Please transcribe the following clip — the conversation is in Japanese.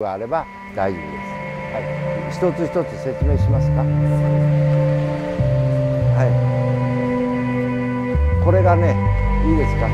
があれば大丈夫です。はい、一つ一つ説明しますか？はい。これがね、いいですか？